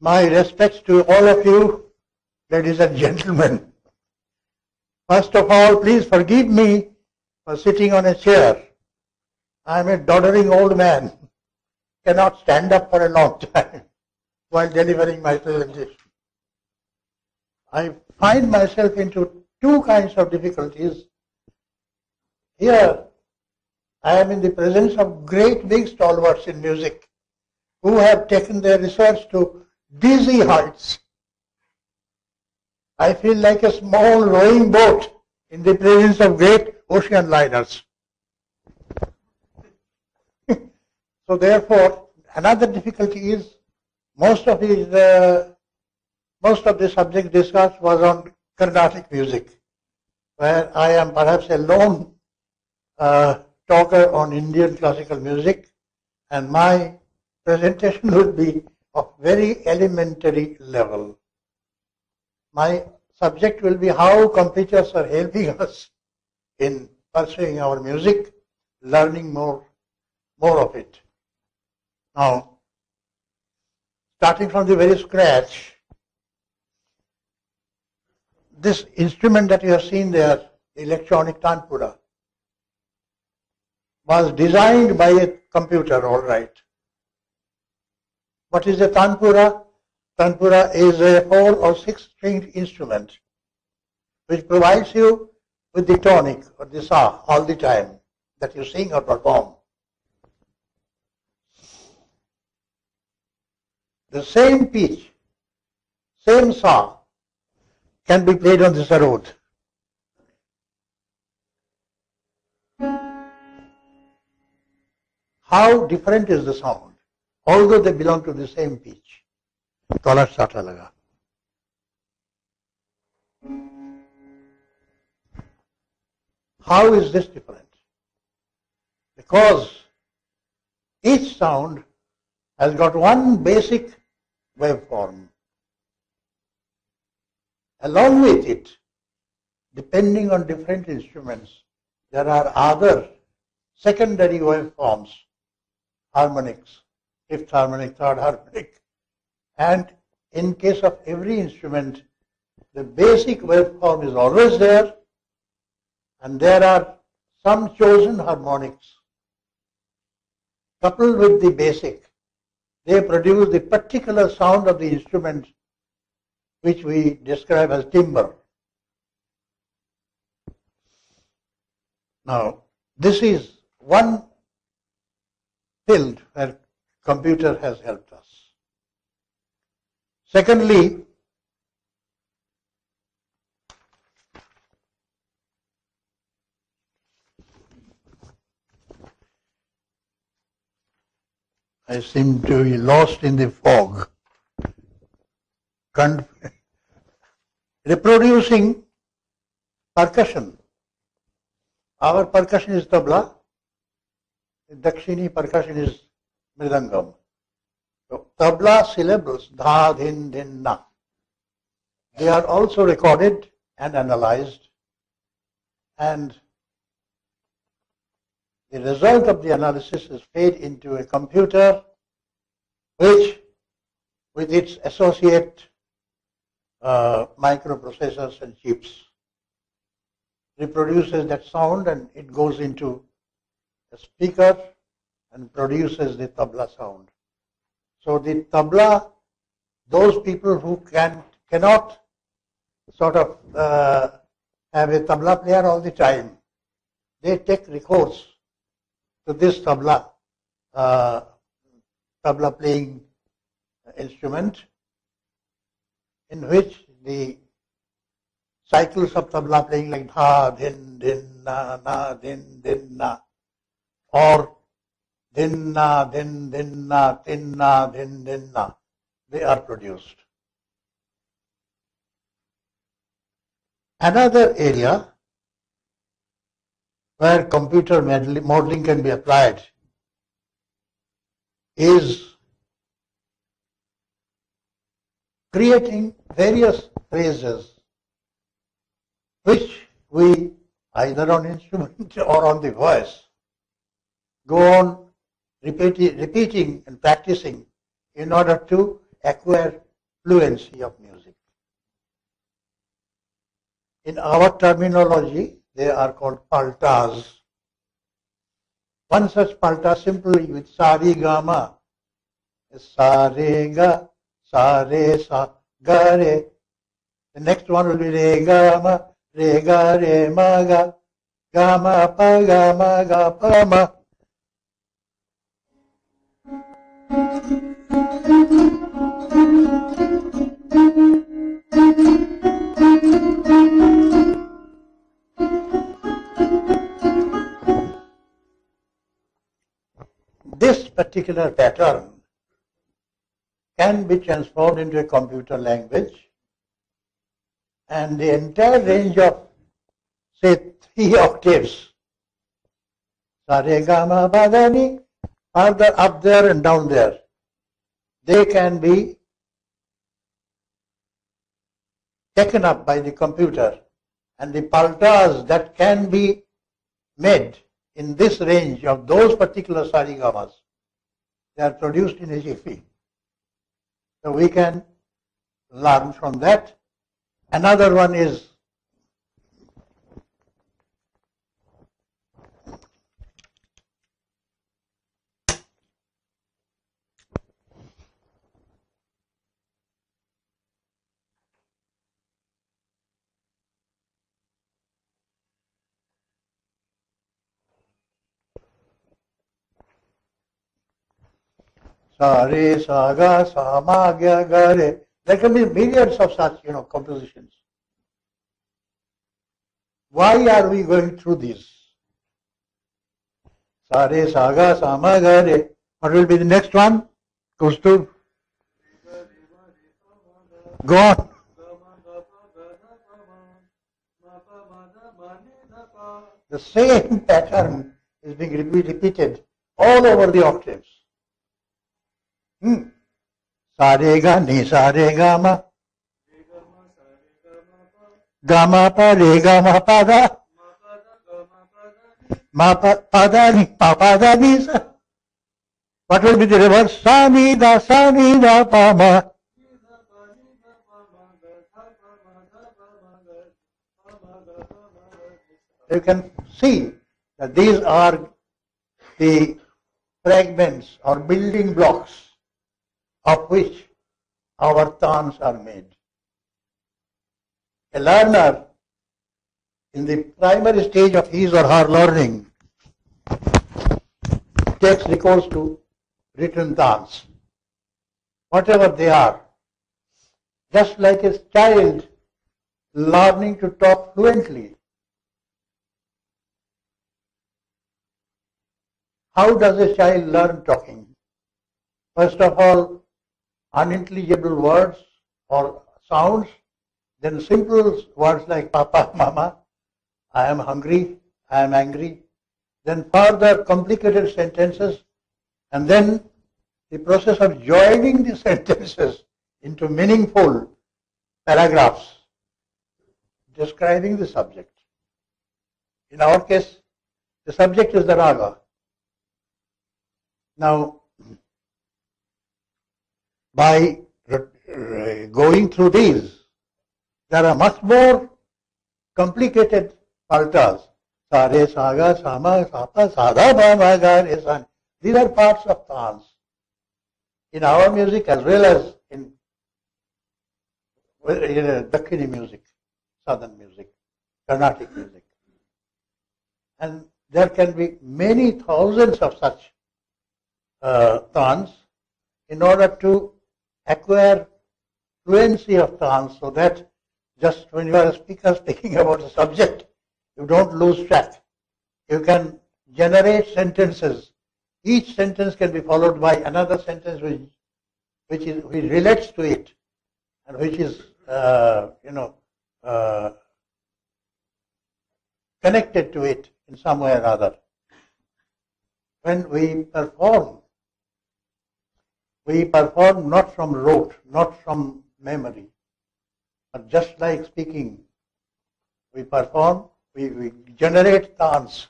My respects to all of you, ladies and gentlemen. First of all, please forgive me for sitting on a chair. I am a doddering old man, cannot stand up for a long time while delivering my presentation. I find myself into two kinds of difficulties. Here, I am in the presence of great big stalwarts in music who have taken their research to dizzy heights. I feel like a small rowing boat in the presence of great ocean liners. so therefore, another difficulty is most of his uh, most of the subject discussed was on Carnatic music, where I am perhaps a lone uh, talker on Indian classical music, and my presentation would be of very elementary level. My subject will be how computers are helping us in pursuing our music, learning more, more of it. Now, starting from the very scratch, this instrument that you have seen there, electronic tanpura, was designed by a computer, all right. What is a tanpura? Tanpura is a four or six stringed instrument which provides you with the tonic or the sa all the time that you sing or perform. The same pitch, same sa can be played on the sarod. How different is the sound, although they belong to the same pitch. How is this different? Because each sound has got one basic waveform. Along with it, depending on different instruments, there are other secondary waveforms, harmonics, fifth harmonic, third harmonic. And in case of every instrument, the basic waveform is always there, and there are some chosen harmonics coupled with the basic. They produce the particular sound of the instrument which we describe as timbre. Now, this is one field where computer has helped us. Secondly, I seem to be lost in the fog. Con- reproducing percussion. Our percussion is tabla. Dakshini percussion is mridangam. So, tabla syllables dha, din, din, na. They are also recorded and analyzed, and the result of the analysis is fed into a computer, which, with its associate uh, microprocessors and chips, reproduces that sound and it goes into a speaker and produces the tabla sound. So the tabla, those people who can cannot sort of uh, have a tabla player all the time, they take recourse to this tabla, uh, tabla playing instrument, in which the cycles of tabla playing like dha, din, din, na, na, din, din, na, or din, na, din, din, na, tin, din, dinna. they are produced. Another area where computer modeling can be applied is creating various phrases which we either on instrument or on the voice go on repeating, repeating and practicing in order to acquire fluency of music. In our terminology, they are called paltas. One such palta simply with sari gama is sa re ga, sa re sa ga re. The next one will be re ga ma, re ga re ma ga, ga ma pa ga ma ga pa ma. This particular pattern can be transformed into a computer language and the entire range of say three octaves Saregama Badani further up there and down there they can be taken up by the computer and the paltas that can be made in this range of those particular sarigamas, they are produced in a jiffy. So we can learn from that. Another one is Sare, Saga, Sama, Gya, Gare. There can be myriads of such, you know, compositions. Why are we going through this? Sare, Saga, Sama, Gare. What will be the next one? To Go on. The same pattern is being repeated all over the octaves. Hmm. Sarega ni sarega ma. Gama pa re gama pa da. Ma pa, pa da ni pa pa ni sa. What will be the reverse? Sa da sa ni da pa ma. You can see that these are the fragments or building blocks of which our thoughts are made. A learner in the primary stage of his or her learning takes recourse to written thoughts, whatever they are. Just like a child learning to talk fluently. How does a child learn talking? First of all, unintelligible words or sounds, then simple words like papa, mama, I am hungry, I am angry, then further complicated sentences, and then the process of joining the sentences into meaningful paragraphs describing the subject. In our case, the subject is the raga. Now, by going through these, there are much more complicated paltas. Sare, saga, sama, sapa, sada, bama, ga. These are parts of dance. In our music as well as in, in Dakkini music, southern music, Carnatic music. And there can be many thousands of such uh, in order to acquire fluency of tongue so that just when you are a speaker speaking about a subject, you don't lose track. You can generate sentences. Each sentence can be followed by another sentence which, which, is, which relates to it and which is, uh, you know, uh, connected to it in some way or other. When we perform we perform not from rote, not from memory, but just like speaking. We perform, we, we generate thoughts,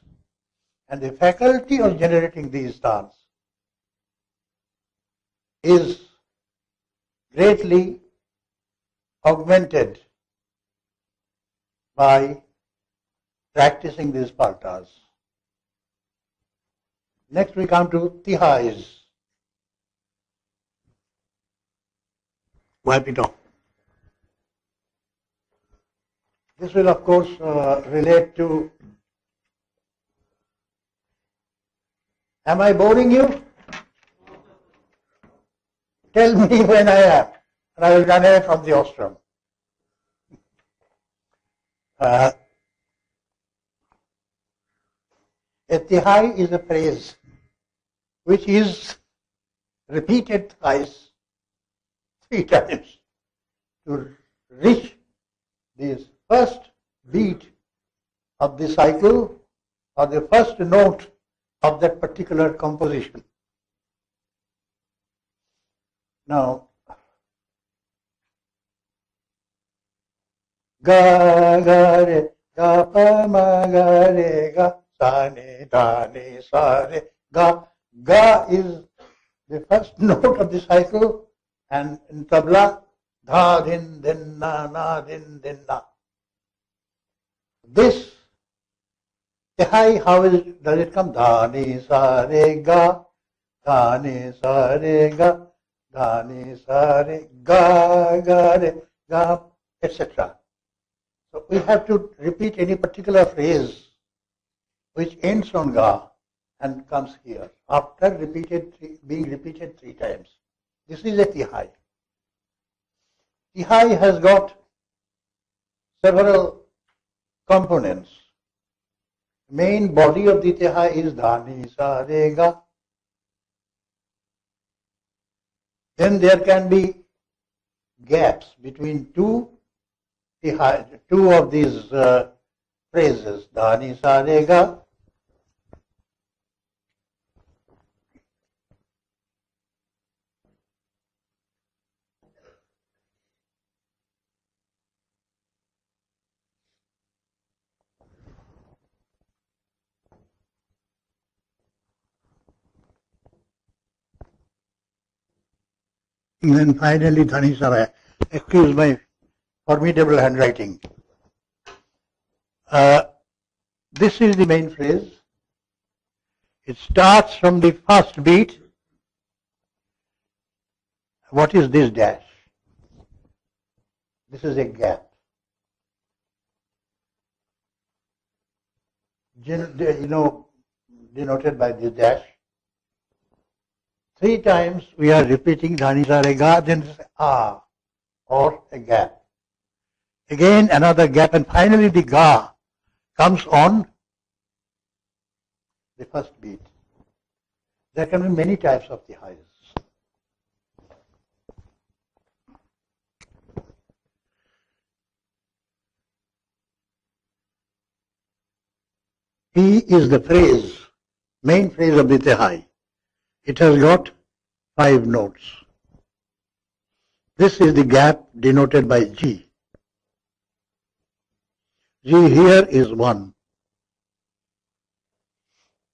and the faculty of generating these thoughts is greatly augmented by practicing these paltas. Next we come to tihais. Wipe it off. This will of course uh, relate to Am I boring you? Tell me when I am, and I will run away from the ostrom. Uh, Etihai is a phrase which is repeated twice, three times to reach this first beat of the cycle or the first note of that particular composition. Now, ga ga re ga pa ma ga re ga sa ne da ne sa re ga ga is the first note of the cycle and in tabla dha din din na na din din na. This high how is does it come? Dha ni sa re ga. Dha ni sa re ga. Dha ni sa re ga ga re ga etc so we have to repeat any particular phrase which ends on ga and comes here after repeated being repeated three times. This is a tihai. Tihai has got several components. Main body of the tihai is dhani sa rega. Then there can be gaps between two two of these uh, phrases, dhani sa And then finally, Dhani Sarega, excuse my formidable handwriting. Uh, this is the main phrase. It starts from the first beat. What is this dash? This is a gap. You know, denoted by this dash. Three times we are repeating Dhani Sarega, then Ah or a gap. Again another gap and finally the Ga comes on the first beat. There can be many types of tihais. He is the phrase, main phrase of the Tihai. It has got five nodes. This is the gap denoted by G. G here is 1.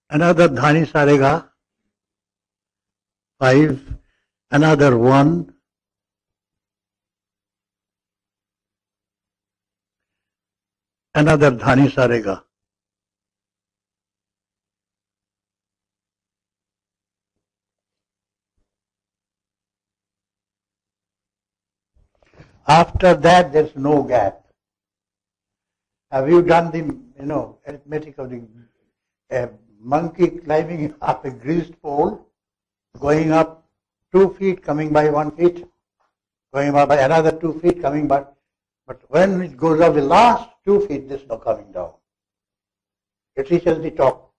Another Dhani Sarega, 5. Another 1. Another Dhani Sarega. After that, there's no gap. Have you done the, you know, arithmetic of the monkey climbing up a greased pole, going up two feet, coming by one feet, going up by another two feet, coming by, but when it goes up the last two feet, there's no coming down. It reaches the top.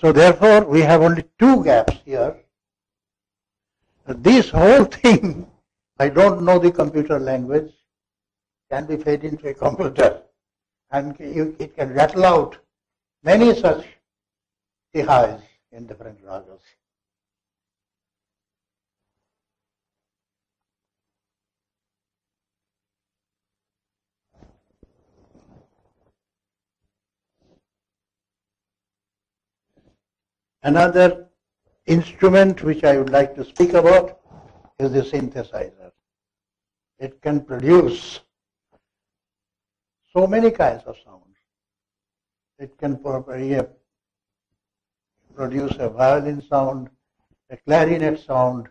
So therefore, we have only two gaps here. This whole thing I don't know the computer language, can be fed into a computer and it can rattle out many such tihais in different ragas. Another instrument which I would like to speak about is the synthesizer. It can produce so many kinds of sounds. It can produce a violin sound, a clarinet sound,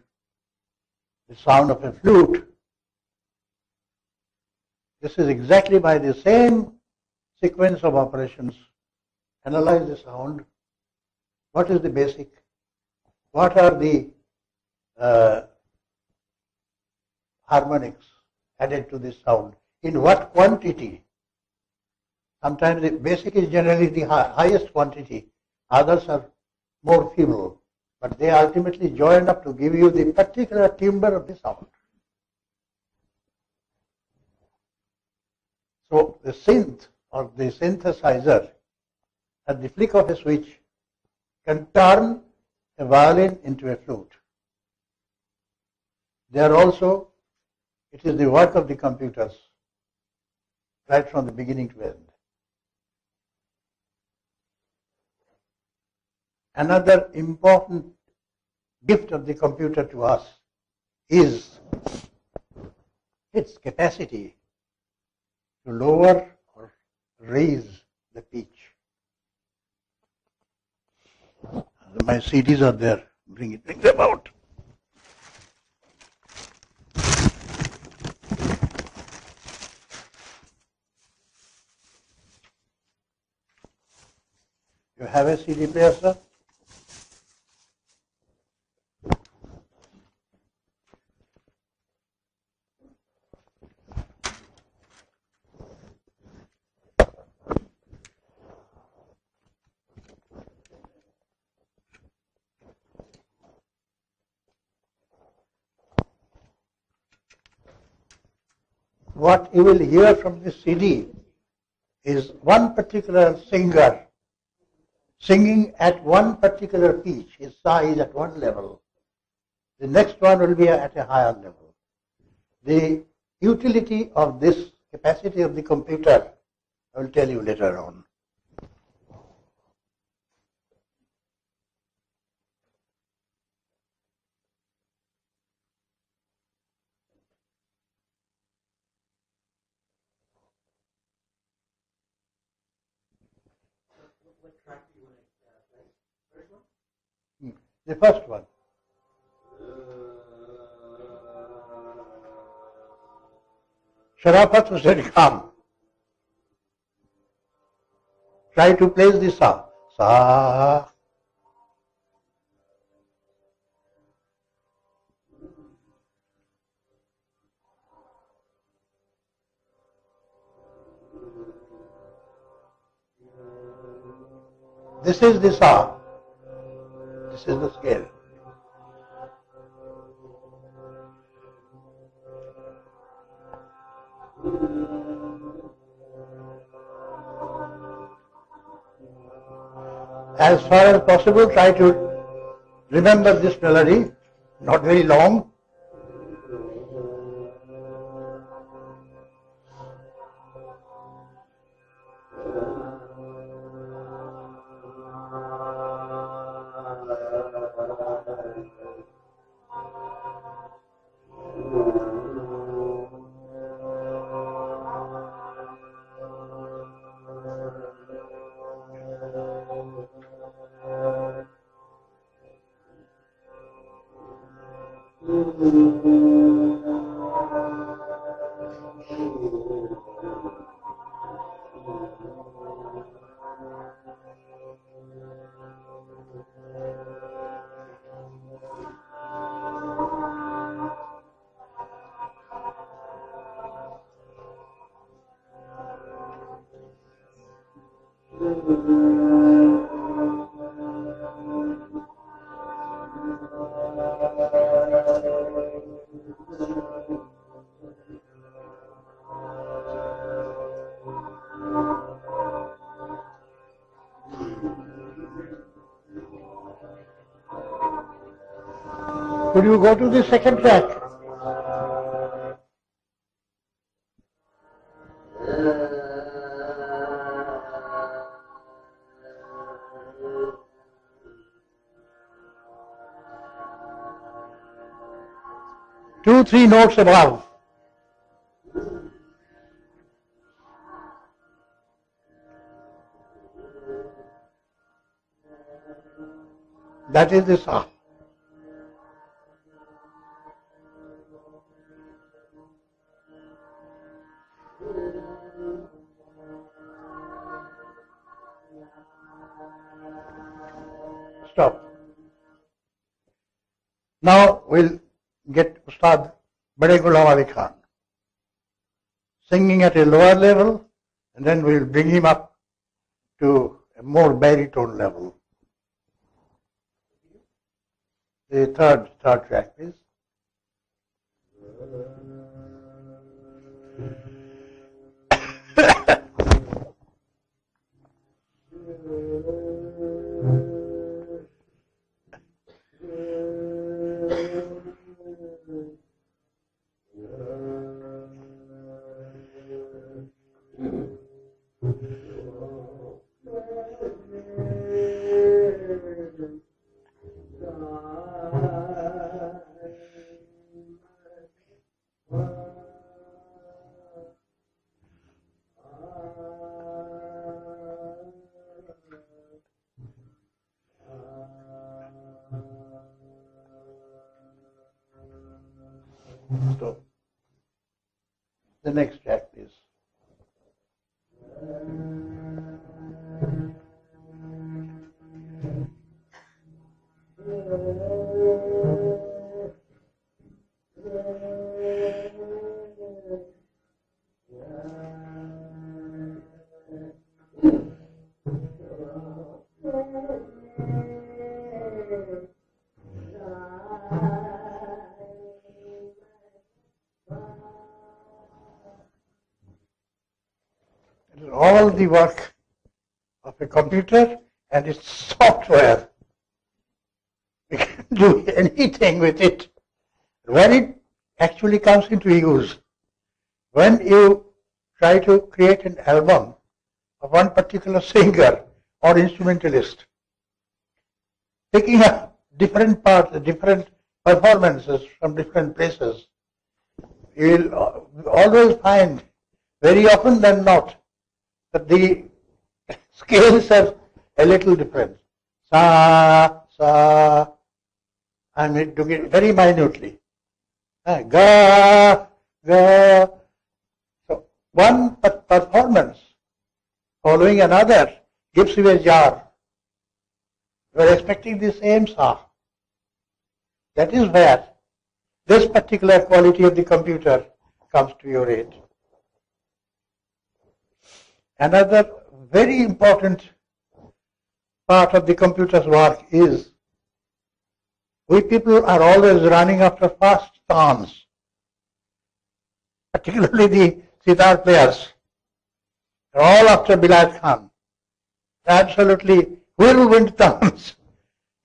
the sound of a flute. This is exactly by the same sequence of operations. Analyze the sound. What is the basic? What are the uh, harmonics added to this sound? In what quantity? Sometimes the basic is generally the highest quantity. Others are more feeble. But they ultimately join up to give you the particular timbre of the sound. So the synth or the synthesizer at the flick of a switch can turn a violin into a flute. There also, it is the work of the computers right from the beginning to end. Another important gift of the computer to us is its capacity to lower or raise the pitch. My CDs are there. Bring it, bring them out. You have a CD player, sir? what you will hear from this CD is one particular singer singing at one particular pitch. His sa is at one level. The next one will be at a higher level. The utility of this capacity of the computer I will tell you later on. The first one. Sharafat Hussain Khan. Try to place the sa. Sa. This is the sa. This is the scale. As far as possible, try to remember this melody, not very long, Could you go to the second track? Two, three notes above. That is the song. Stop. Now we'll get Ustad Bade Khan singing at a lower level and then we'll bring him up to a more baritone level. The third, third track, please. Stop. The next track, please. The work of a computer and its software. We can do anything with it. When it actually comes into use, when you try to create an album of one particular singer or instrumentalist, picking up different parts, different performances from different places, you will uh, always find, very often than not, that the scales are a little different. Sa, sa, I'm doing it very minutely. Ah, Ga, ga. So one performance following another gives you a jar. You are expecting the same sa. That is where this particular quality of the computer comes to your aid. Another very important part of the computer's work is we people are always running after fast turns, particularly the sitar players. They're all after Vilayat Khan. Absolutely whirlwind turns.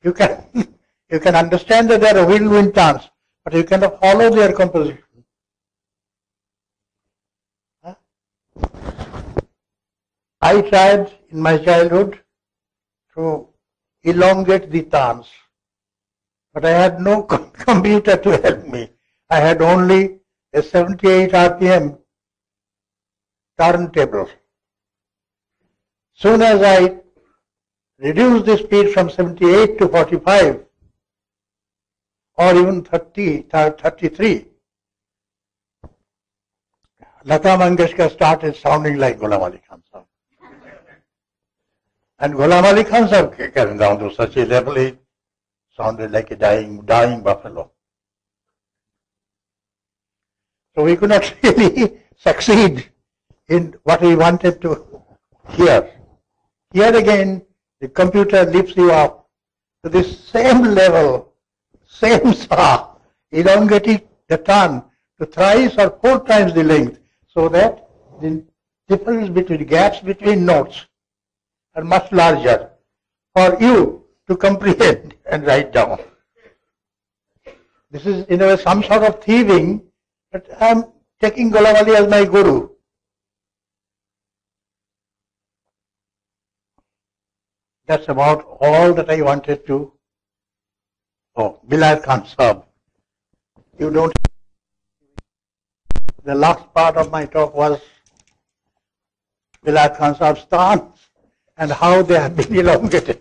You can you can understand that they are a whirlwind turns, but you cannot follow their composition. Huh? I tried in my childhood to elongate the turns, but I had no com- computer to help me. I had only a 78 RPM turntable. Soon as I reduced the speed from 78 to 45 or even 30, 33, Lata Mangeshkar started sounding like Ghulam Ali Khan Sahib. And Ghulam Ali Khan Sahib came down to such a level, he sounded like a dying, dying buffalo. So we could not really succeed in what we wanted to hear. Here again, the computer lifts you up to the same level, same saw, elongating the tone to thrice or four times the length, so that the difference between gaps between notes are much larger for you to comprehend and write down. This is in a way some sort of thieving, but I am taking Ghulam Ali as my guru. That's about all that I wanted to. Oh, Vilayat Khan Sahib. You don't. The last part of my talk was Vilayat Khan Sahib's stance and how they have been elongated.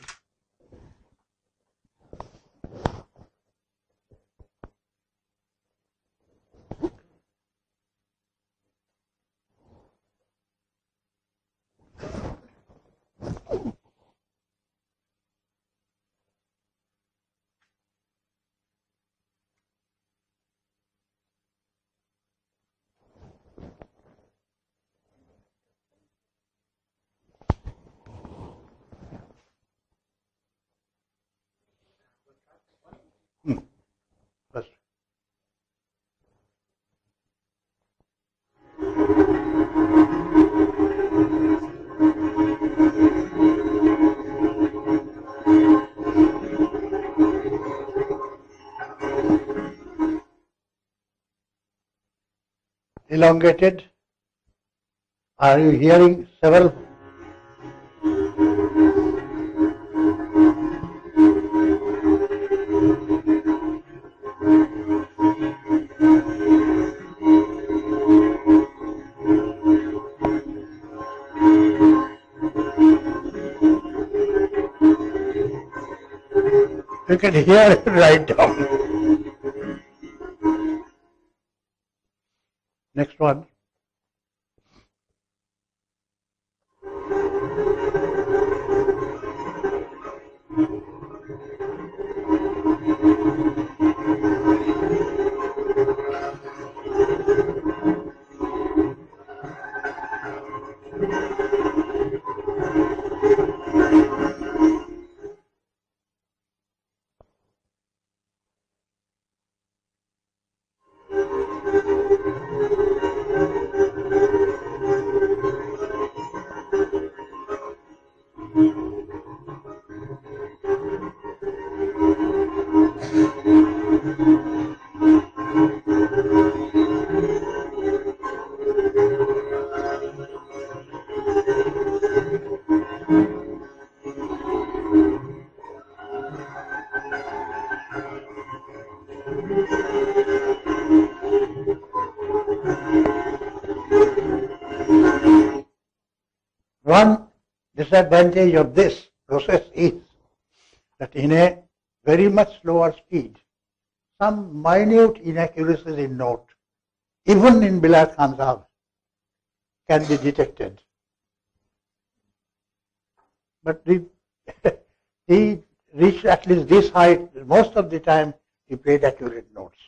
Elongated. Are you hearing several? You can hear it right down. Next one. Disadvantage of this process is that in a very much slower speed, some minute inaccuracies in note, even in Vilayat Khanzab, can be detected. But he, he reached at least this height, most of the time he played accurate notes.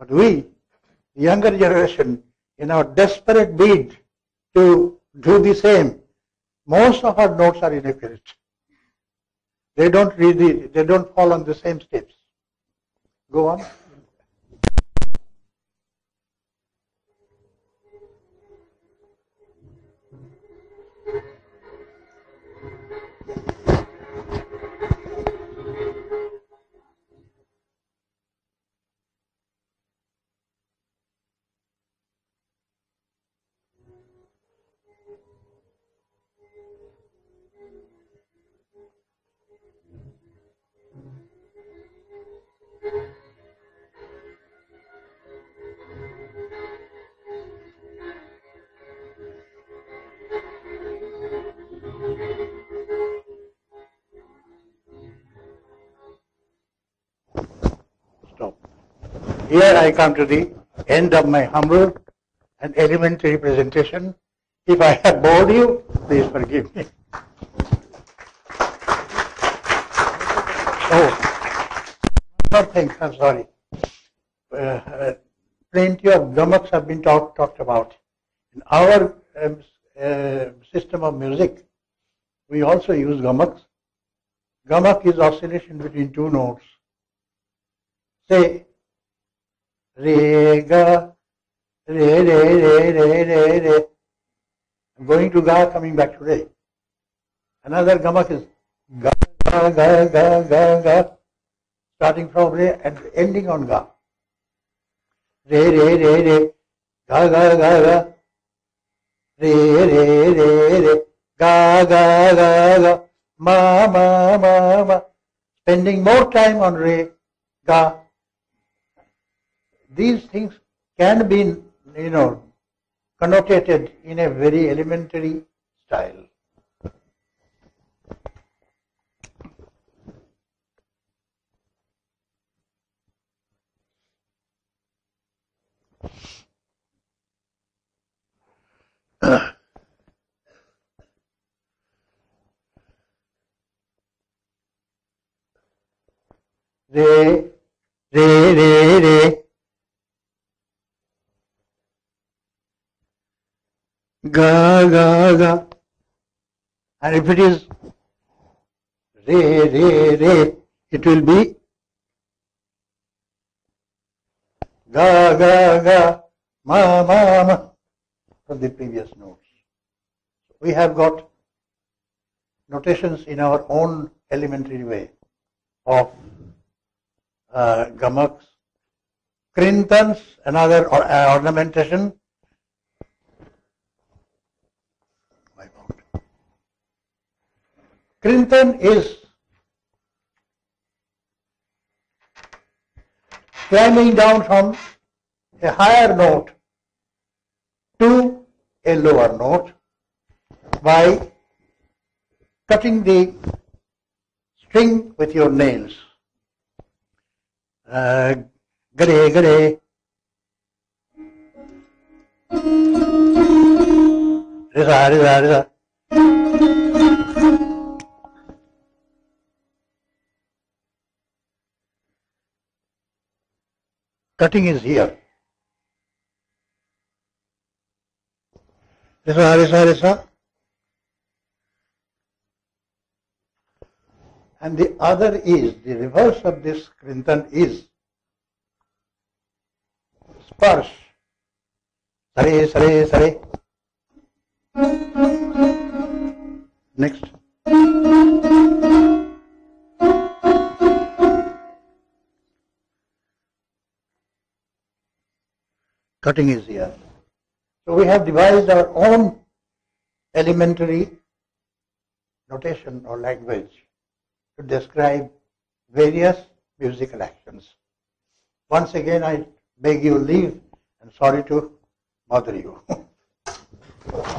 But we, the younger generation, in our desperate bid to do the same, most of our notes are inaccurate. They don't really, they don't fall on the same steps. Go on. Here I come to the end of my humble and elementary presentation. If I have bored you, please forgive me. Oh, more thing, I'm sorry. Uh, uh, plenty of gamaks have been talk, talked about. In our um, uh, system of music, we also use gamaks. Gamak is oscillation between two notes. Say, re, ga, re, re, re, re, re, re. I'm going to ga, coming back to re. Another gamak is ga, ga, ga, ga, ga, starting from re and ending on ga. Re, re, re, re, ga, ga, ga, ga, re, re, re, re, ga, ga, ga, ga, ma, ma, ma, ma. Spending more time on re, ga. These things can be, you know, connotated in a very elementary style. Re, re, re, re. Ga, ga, ga. And if it is re, re, re, it will be ga, ga, ga, ma, ma, ma, from the previous notes. We have got notations in our own elementary way of uh, gamaks, krintans, another or, uh, ornamentation. Krintan is climbing down from a higher note to a lower note by cutting the string with your nails. Uh, gade, gade. Risa, risa, risa. Cutting is here. Risa, risa, risa. And the other is, the reverse of this krintan is sparsh. Sare, sare, sare. Next. Cutting is here. So we have devised our own elementary notation or language to describe various musical actions. Once again, I beg you leave and sorry to bother you.